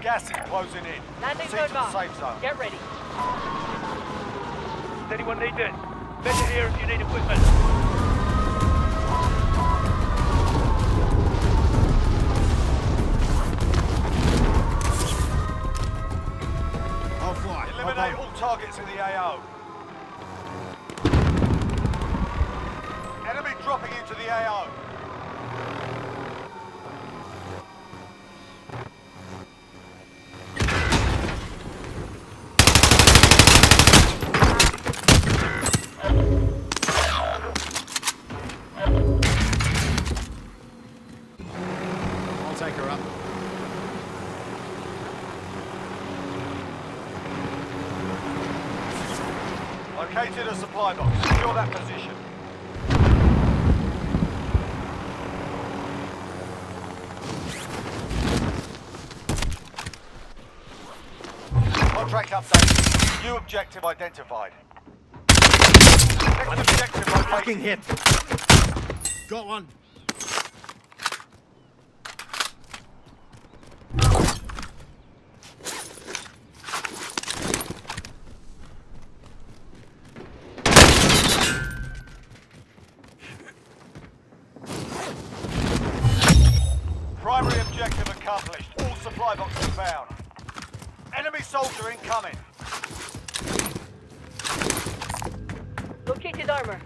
Gas is closing in. Landing Proceed zone to the marked. safe zone. Get ready. Does anyone need it? Measure here if you need equipment. I'll fly. Eliminate all targets in the AO. Enemy dropping into the AO. Located a supply box. Secure that position. Contract update. New objective identified. Next objective Fucking hit. Got one. Primary objective accomplished. All supply boxes found. Enemy soldier incoming. Located armor.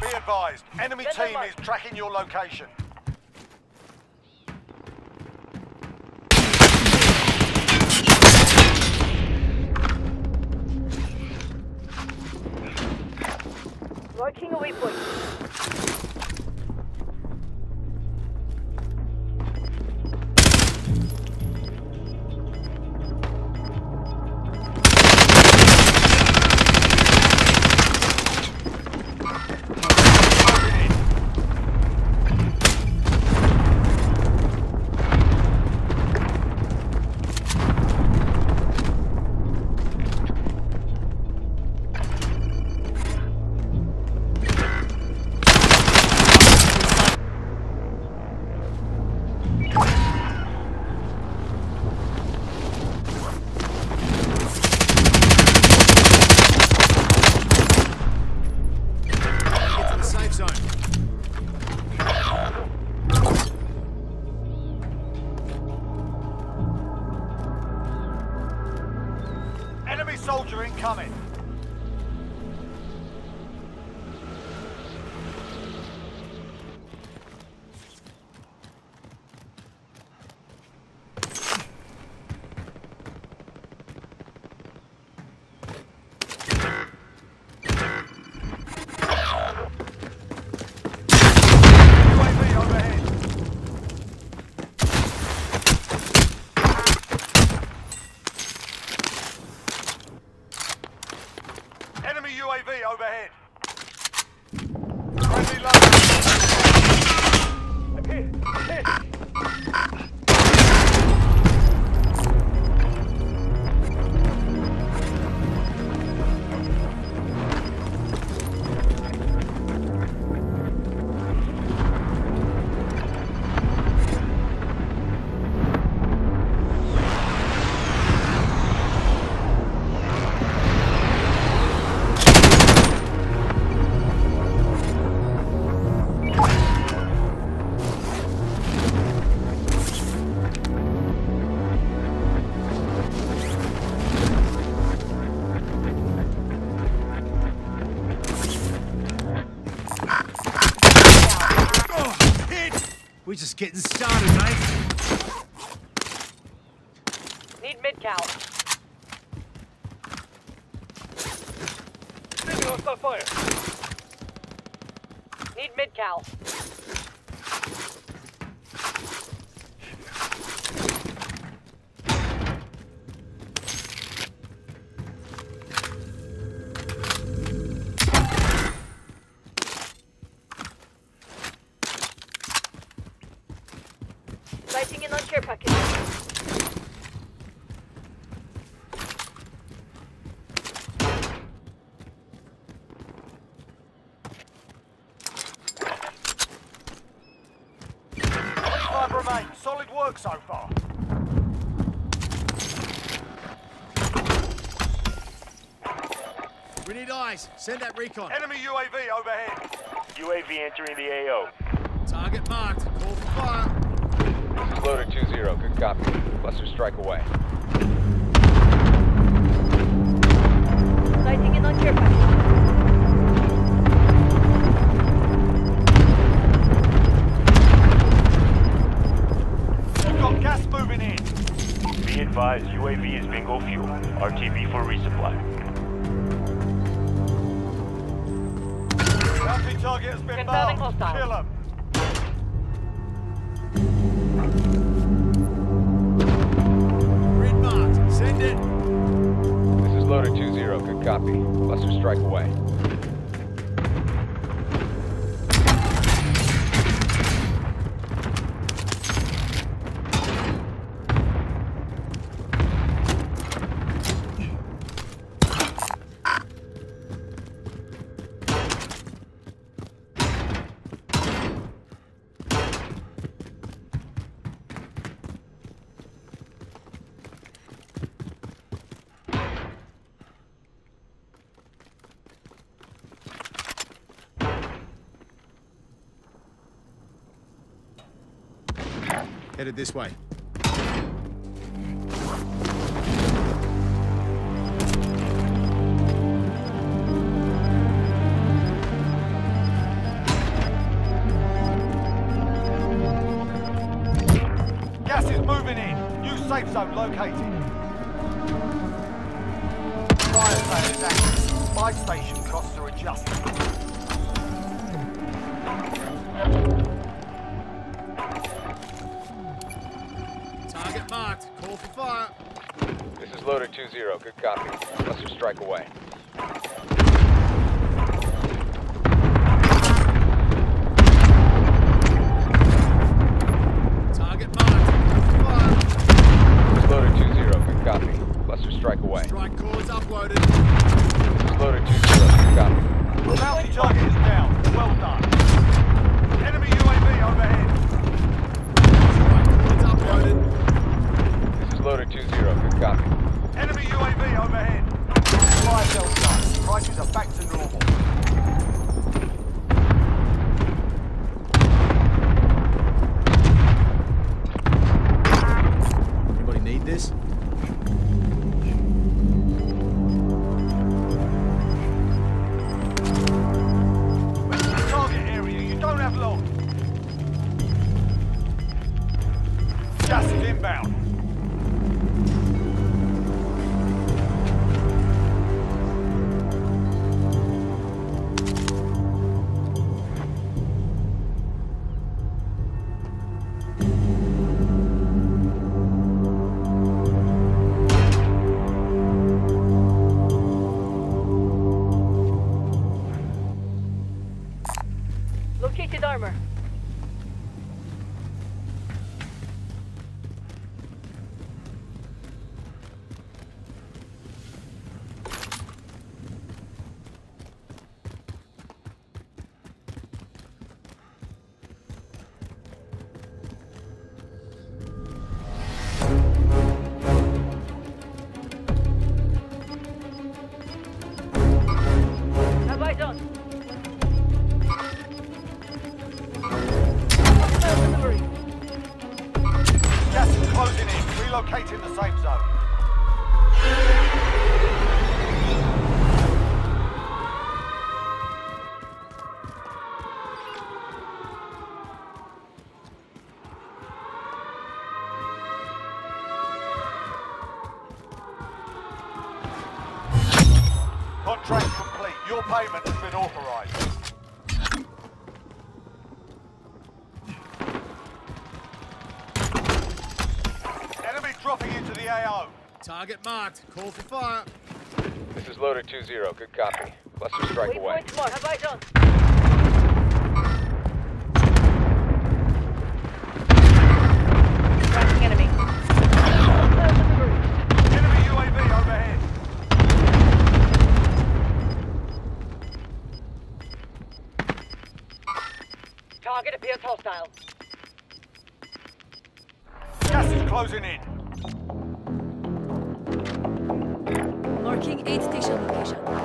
Be advised. Enemy Get team is tracking your location. Marking a waypoint. Enemy UAV overhead. Friendly low. Oh, We're just getting started, mate. Need. Moving on, start fire. Need mid-cal. Sighting in on care package. Five remain. Solid work so far. We need eyes. Send that recon. Enemy UAV overhead. UAV entering the AO. Target marked. Loader 2-0. Good copy. Cluster strike away. Sighting in on care package. We've got gas moving in. Be advised, UAV is bingo fuel. RTB 2-0. Good copy. Cluster strike away. Headed this way. Gas is moving in. New safe zone located. Fire sale is active. Buy station costs are adjusted. Call for fire. This is loader 2-0. Good copy. Cluster strike away. Target marked. Call for fire. This is loader 2-0. Good copy. Cluster strike away. Strike cords uploaded. This is loader 2-0. Good copy. Bounty target is down. Well done. AO. Target marked. Call for fire. This is loader 2-0. Good copy. Cluster strike away. Target appears hostile. Gas is closing in. Marking aid station location.